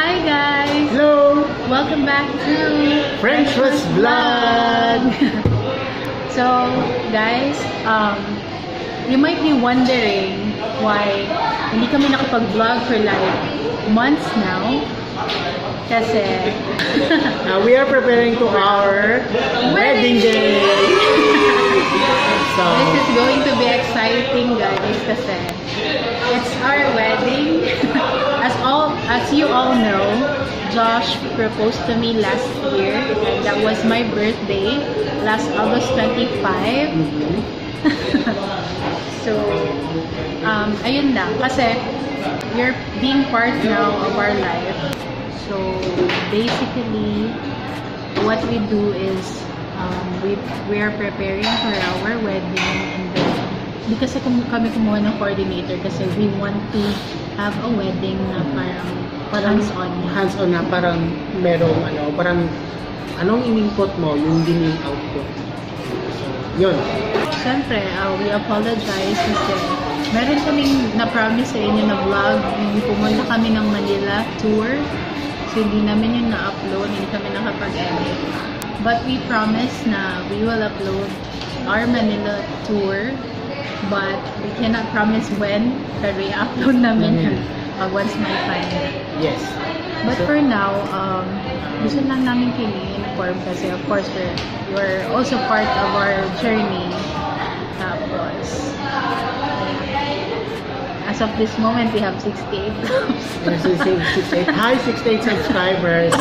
Hi guys! Hello! Welcome back to French was vlog! so, guys, um, you might be wondering why hindi kami nakapag-vlog for like months now. Kasi, Uh, we are preparing to our wedding day! so, this is going to be exciting, guys, kasi it's our wedding. As you all know, Josh proposed to me last year. And that was my birthday, last August 25. mhm. So, um, ayun lang. Kasi, you're being part now of our life. So, basically, what we do is, um, we, we are preparing for our wedding hindi kasi kum- kami kumuha ng coordinator kasi we want to have a wedding na parang parang hands-on. hands-on na parang merong ano, parang anong in-input mo, yung din yung output. So, yun. Siyempre, uh, we apologize kasi meron kaming na-promise sa inyo na vlog. Yung pumunta kami ng Manila tour. So, hindi namin yun na-upload. Hindi kami nakapag-edit. But we promise na we will upload our Manila tour. But we cannot promise when. Pero i-upload namin Mhm. yun pag once may time. Yes. But So- for now, um, gusto lang namin kayo i-inform kasi of course we're, we're also part of our journey. Tapos, as of this moment, we have 68 Yes, yes, yes, 68. Hi, 68 subscribers.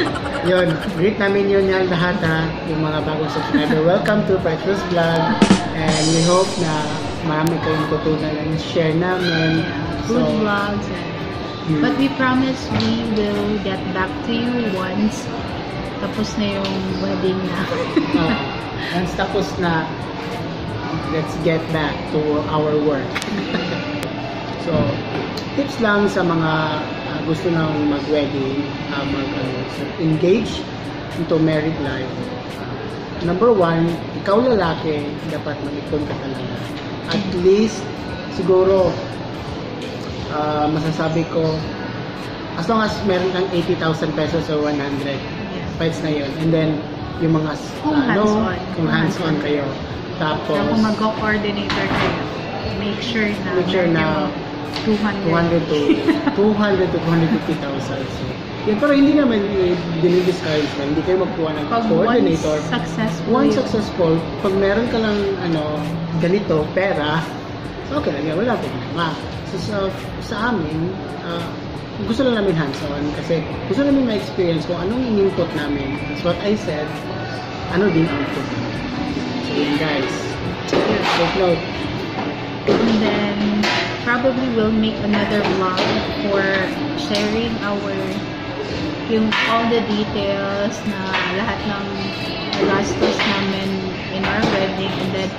yun, greet namin yun yan lahat ha, yung mga bagong subscriber. Welcome to was Vlog. And we hope na marami kayong tutunan and share namin. Food So, vlogs. And, Hmm. but we promise we will get back to you once tapos na yung wedding na. uh, once tapos na, let's get back to our work. so, tips lang sa mga uh, gusto nang mag-wedding, uh, mag, ano, so engage into married life. Uh, number one, ikaw lalaki, dapat mag-ipon ka talaga. At least, siguro, uh, masasabi ko, as long as meron kang 80,000 pesos or 100, fights na yun. And then, yung mga, Kung ano, hands-on. kung hands-on kayo. Tapos, Kung mag-coordinator kayo, make sure na Make sure na 200. 200 to 200 to 250,000. So, yun, pero hindi naman dinidiscourage na. Hindi kayo magkuha ng Pag coordinator. once successful, Once successful, pag meron ka lang ano, ganito, pera, so okay lang wala problema. So sa, sa amin, ah, gusto lang namin hands-on kasi gusto namin ma-experience kung anong in-input namin. That's what I said, ano din output namin. So yun guys, take note. And then, probably we'll make another vlog for sharing our, yung all the details na lahat ng gastos namin in our wedding and then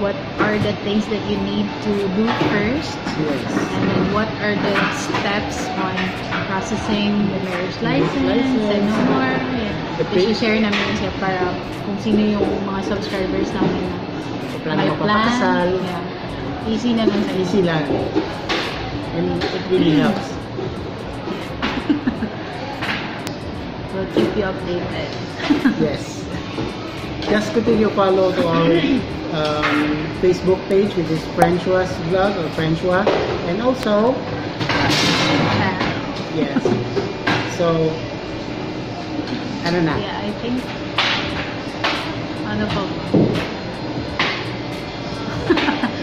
what are the things that you need to do first Yes. and then what are the steps on processing the marriage license, license. and no more. Yeah. I-share namin siya para kung sino yung mga subscribers namin na may magpapakasal. Yeah. Easy na lang sa Easy lang. And it really helps. We'll keep you updated. Yes. Just continue follow to our um, Facebook page, which is Frenchwas Vlog or Frenchwa. And also, yes. So, ano na? yeah, I think ano?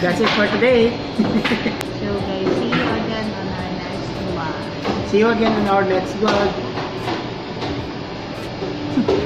That's it for today. So guys, see you again on our next vlog. See you again in our next vlog.